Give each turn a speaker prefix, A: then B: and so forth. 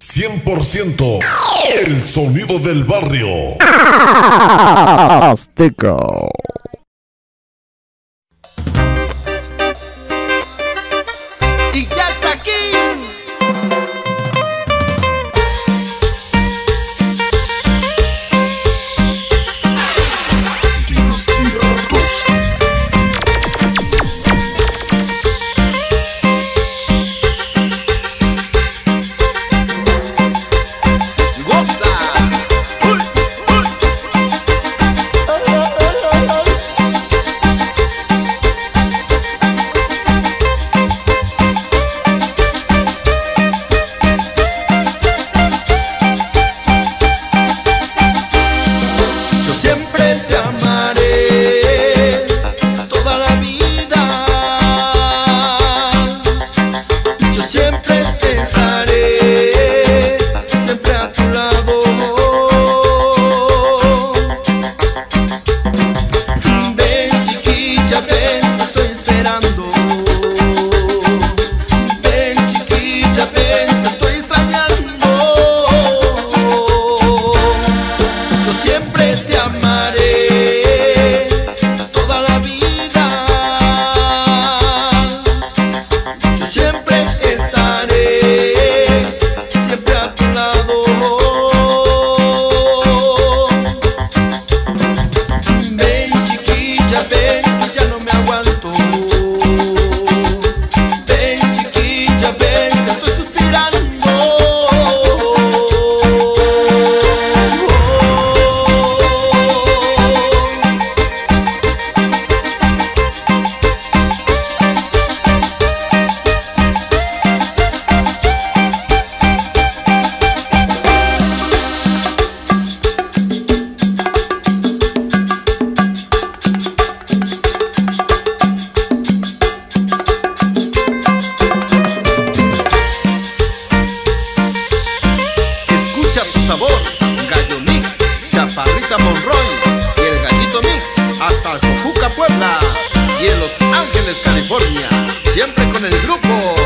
A: 100% el sonido del barrio.
B: Azteca.
C: Monroy y el Gallito Mix hasta Cojuca, Puebla y en Los Ángeles, California, siempre con el grupo